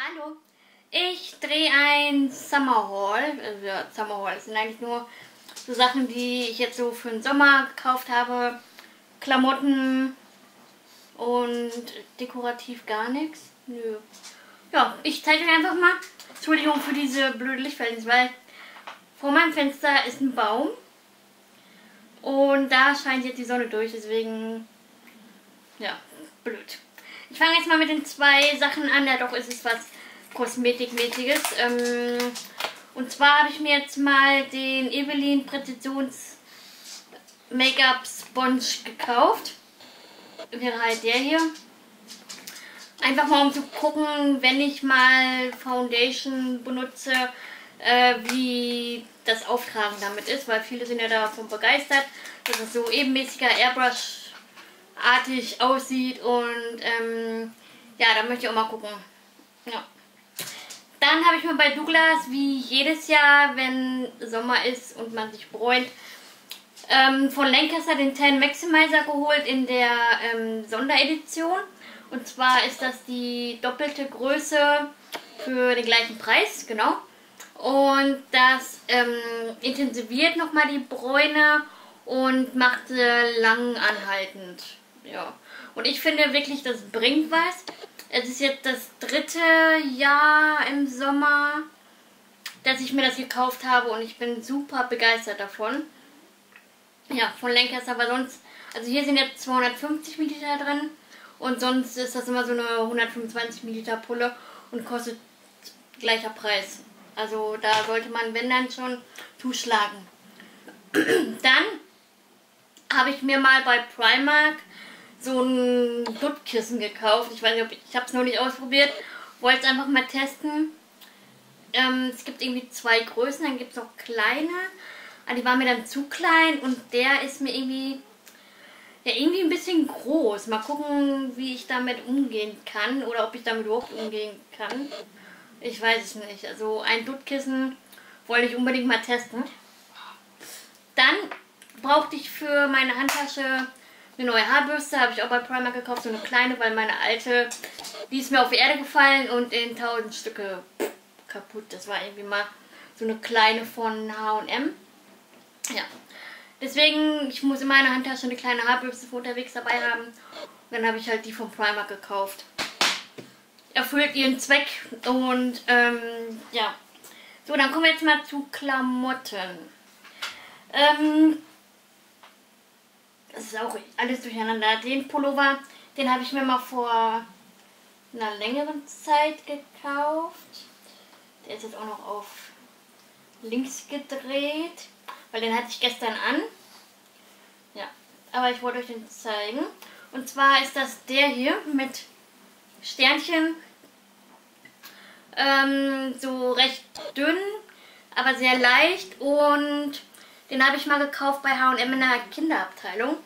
Hallo, ich drehe ein Summer Haul. Also ja, Summer Haul. Sind eigentlich nur so Sachen, die ich jetzt so für den Sommer gekauft habe. Klamotten und dekorativ gar nichts. Nö. Ja, ich zeige euch einfach mal. Entschuldigung für diese blöde Lichtverhältnis, weil vor meinem Fenster ist ein Baum. Und da scheint jetzt die Sonne durch, deswegen, ja, blöd. Ich fange jetzt mal mit den zwei Sachen an. Ja, doch ist es was Kosmetikmäßiges. Ähm, und zwar habe ich mir jetzt mal den Evelyn Präzisions Make-up Sponge gekauft. Wäre halt der hier. Einfach mal um zu gucken, wenn ich mal Foundation benutze, äh, wie das Auftragen damit ist, weil viele sind ja davon begeistert, dass es so ebenmäßiger Airbrush artig aussieht und ähm, ja, da möchte ich auch mal gucken. Ja. Dann habe ich mir bei Douglas, wie jedes Jahr, wenn Sommer ist und man sich bräunt, ähm, von Lancaster den 10 Maximizer geholt in der ähm, Sonderedition. Und zwar ist das die doppelte Größe für den gleichen Preis, genau. Und das ähm, intensiviert nochmal die Bräune und macht äh, lang anhaltend. Ja. Und ich finde wirklich, das bringt was. Es ist jetzt das dritte Jahr im Sommer, dass ich mir das gekauft habe und ich bin super begeistert davon. Ja, von Lancaster, aber sonst, also hier sind jetzt 250 Milliliter drin und sonst ist das immer so eine 125 Milliliter Pulle und kostet gleicher Preis. Also da sollte man, wenn dann schon, zuschlagen. dann habe ich mir mal bei Primark so ein Duttkissen gekauft. Ich weiß nicht, ob ich, ich habe es noch nicht ausprobiert. Wollte es einfach mal testen. Ähm, es gibt irgendwie zwei Größen, dann gibt es auch kleine. Aber ah, die waren mir dann zu klein und der ist mir irgendwie ja irgendwie ein bisschen groß. Mal gucken, wie ich damit umgehen kann oder ob ich damit überhaupt umgehen kann. Ich weiß es nicht. Also ein Duttkissen wollte ich unbedingt mal testen. Dann brauchte ich für meine Handtasche eine neue Haarbürste habe ich auch bei Primark gekauft, so eine kleine, weil meine alte, die ist mir auf die Erde gefallen und in tausend Stücke kaputt. Das war irgendwie mal so eine kleine von H&M. Ja. Deswegen, ich muss in meiner Handtasche eine kleine Haarbürste für unterwegs dabei haben. Und dann habe ich halt die von Primark gekauft. Erfüllt ihren Zweck und ähm, ja. So, dann kommen wir jetzt mal zu Klamotten. Ähm, ist auch alles durcheinander. Den Pullover, den habe ich mir mal vor einer längeren Zeit gekauft. Der ist jetzt auch noch auf links gedreht, weil den hatte ich gestern an. Ja, aber ich wollte euch den zeigen. Und zwar ist das der hier mit Sternchen. Ähm, so recht dünn, aber sehr leicht und den habe ich mal gekauft bei H&M in der Kinderabteilung.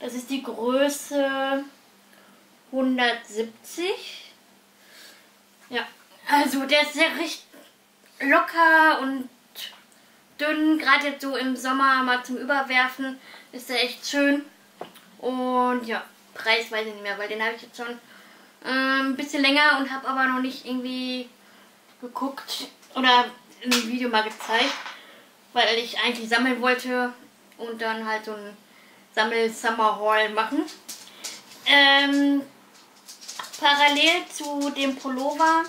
Das ist die Größe 170. Ja, also der ist sehr richtig locker und dünn. Gerade jetzt so im Sommer mal zum Überwerfen ist der echt schön. Und ja, Preis weiß ich nicht mehr, weil den habe ich jetzt schon äh, ein bisschen länger und habe aber noch nicht irgendwie geguckt oder im Video mal gezeigt weil ich eigentlich sammeln wollte und dann halt so ein Sammel-Summer-Haul machen. Ähm, parallel zu dem Pullover,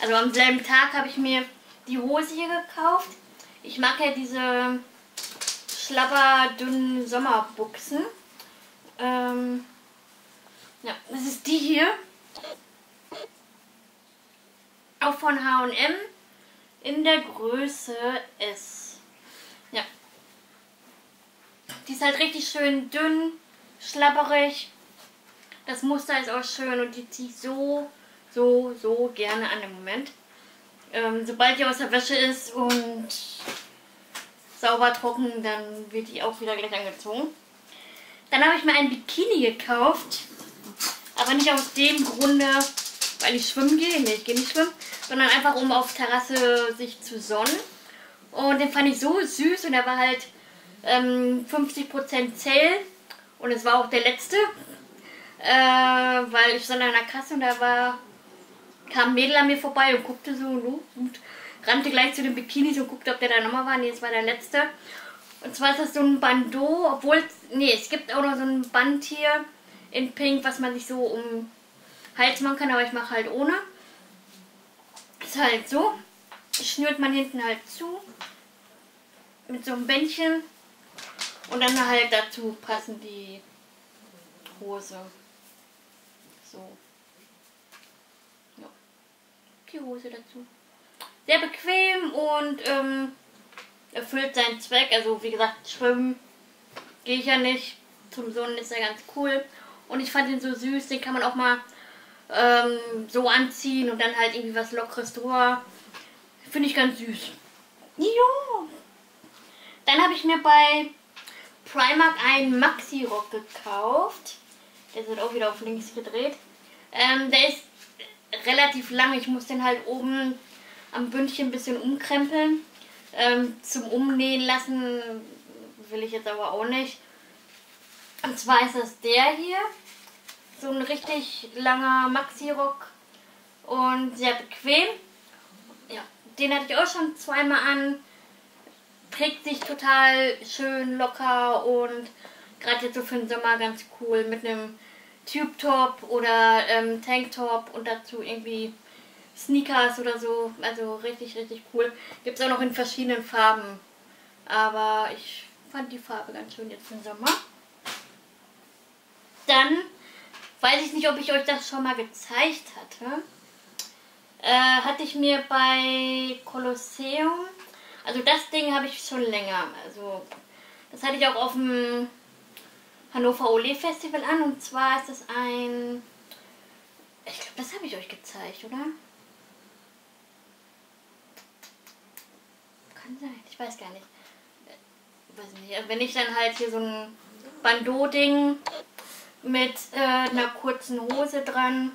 also am selben Tag habe ich mir die Hose hier gekauft. Ich mag ja diese schlabber dünnen Sommerbuchsen. Ähm, ja, das ist die hier. Auch von H&M in der Größe S. Ja. Die ist halt richtig schön dünn, schlapperig. Das Muster ist auch schön und die ziehe ich so, so, so gerne an im Moment. Ähm, sobald die aus der Wäsche ist und sauber trocken, dann wird die auch wieder gleich angezogen. Dann habe ich mir ein Bikini gekauft. Aber nicht aus dem Grunde, weil ich schwimmen gehe. Nee, ich gehe nicht schwimmen. Sondern einfach, um auf Terrasse sich zu sonnen. Und den fand ich so süß und er war halt ähm, 50% Zell. Und es war auch der letzte. Äh, weil ich stand an der Kasse und da war kam ein Mädel an mir vorbei und guckte so und rannte gleich zu den Bikinis und guckte, ob der da nochmal war. Nee, es war der letzte. Und zwar ist das so ein Bandeau, obwohl, nee, es gibt auch noch so ein Band hier in Pink, was man sich so um Hals machen kann, aber ich mache halt ohne. Ist halt so. Schnürt man hinten halt zu. Mit so einem Bändchen. Und dann halt dazu passen die Hose. So. Ja. Die Hose dazu. Sehr bequem und ähm, erfüllt seinen Zweck. Also wie gesagt, schwimmen gehe ich ja nicht. Zum Sohn ist er ganz cool. Und ich fand ihn so süß, den kann man auch mal ähm, so anziehen und dann halt irgendwie was Lockeres drüber. Finde ich ganz süß. Jo. Dann habe ich mir bei Primark einen Maxi-Rock gekauft. Der wird auch wieder auf links gedreht. Ähm, der ist relativ lang. Ich muss den halt oben am Bündchen ein bisschen umkrempeln. Ähm, zum Umnähen lassen will ich jetzt aber auch nicht. Und zwar ist das der hier. So ein richtig langer Maxi-Rock und sehr bequem. Ja, den hatte ich auch schon zweimal an. Trägt sich total schön locker und gerade jetzt so für den Sommer ganz cool mit einem Tube Top oder ähm, Tank Top und dazu irgendwie Sneakers oder so. Also richtig, richtig cool. Gibt es auch noch in verschiedenen Farben. Aber ich fand die Farbe ganz schön jetzt im Sommer. Dann weiß ich nicht, ob ich euch das schon mal gezeigt hatte. Äh, hatte ich mir bei Kolosseum, also das Ding habe ich schon länger. Also das hatte ich auch auf dem Hannover Ole Festival an. Und zwar ist das ein, ich glaube, das habe ich euch gezeigt, oder? Kann sein, ich weiß gar nicht. Äh, weiß nicht. Wenn ich dann halt hier so ein Bandeau-Ding mit äh, einer kurzen Hose dran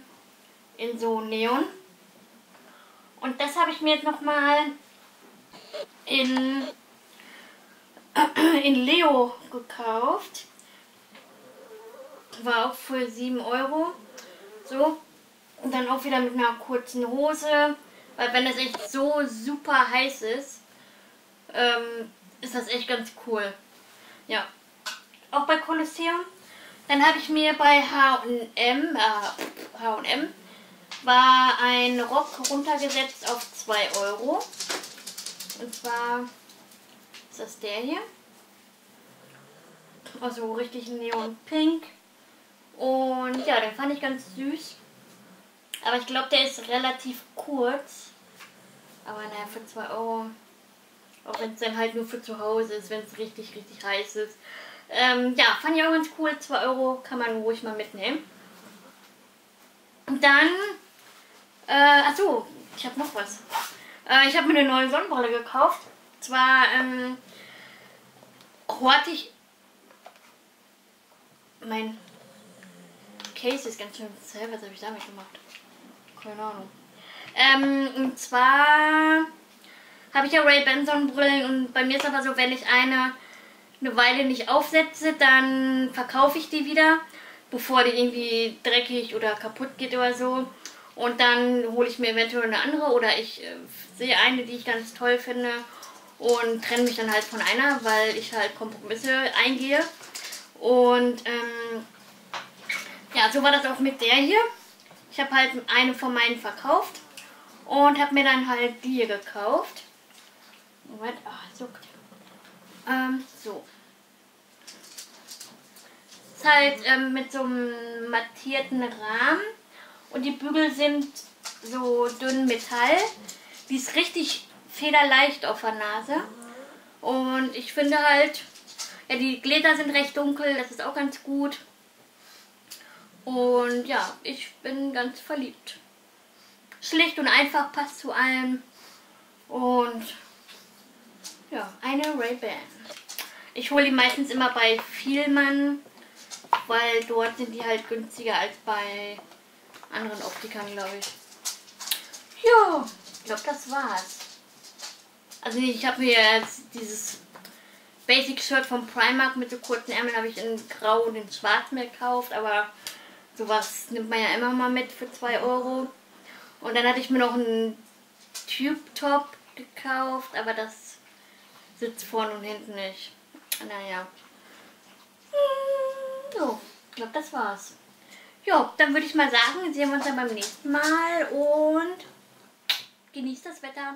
in so Neon. Und das habe ich mir jetzt nochmal in, in Leo gekauft. War auch für 7 Euro. So. Und dann auch wieder mit einer kurzen Hose. Weil wenn es echt so super heiß ist, ähm, ist das echt ganz cool. Ja. Auch bei Colosseum dann habe ich mir bei H&M, äh, H&M war ein Rock runtergesetzt auf 2 Euro. Und zwar ist das der hier. Also richtig neon pink. Und ja, den fand ich ganz süß. Aber ich glaube, der ist relativ kurz. Aber naja, für 2 Euro. Auch wenn es dann halt nur für zu Hause ist, wenn es richtig, richtig heiß ist. Ähm, ja, fand ich auch ganz cool. 2 Euro kann man ruhig mal mitnehmen. Und dann, äh, achso, ich habe noch was. Äh, ich habe mir eine neue Sonnenbrille gekauft. Zwar, ähm, hatte ich mein Case ist ganz schön zäh. Was habe ich damit gemacht? Keine Ahnung. Ähm, und zwar habe ich ja Ray-Ban Sonnenbrillen und bei mir ist aber so, wenn ich eine eine Weile nicht aufsetze, dann verkaufe ich die wieder, bevor die irgendwie dreckig oder kaputt geht oder so. Und dann hole ich mir eventuell eine andere oder ich äh, sehe eine, die ich ganz toll finde und trenne mich dann halt von einer, weil ich halt Kompromisse eingehe. Und ähm, ja, so war das auch mit der hier. Ich habe halt eine von meinen verkauft und habe mir dann halt die hier gekauft. Moment, ach, zuckt. Ähm, so. Ist halt ähm, mit so einem mattierten Rahmen und die Bügel sind so dünn Metall. Die ist richtig federleicht auf der Nase. Und ich finde halt, ja, die Gläser sind recht dunkel, das ist auch ganz gut. Und ja, ich bin ganz verliebt. Schlicht und einfach, passt zu allem. Und ja, eine Ray-Ban. Ich hole die meistens immer bei Vielmann, weil dort sind die halt günstiger als bei anderen Optikern, glaube ich. Ja, ich glaube, das war's. Also ich habe mir jetzt dieses Basic-Shirt vom Primark mit so kurzen Ärmeln habe ich in Grau und in Schwarz mir gekauft, aber sowas nimmt man ja immer mal mit für 2 Euro. Und dann hatte ich mir noch einen Tube-Top gekauft, aber das sitzt vorne und hinten nicht. Naja. Hm, So, ich glaube, das war's. Ja, dann würde ich mal sagen, sehen wir uns dann beim nächsten Mal und genießt das Wetter.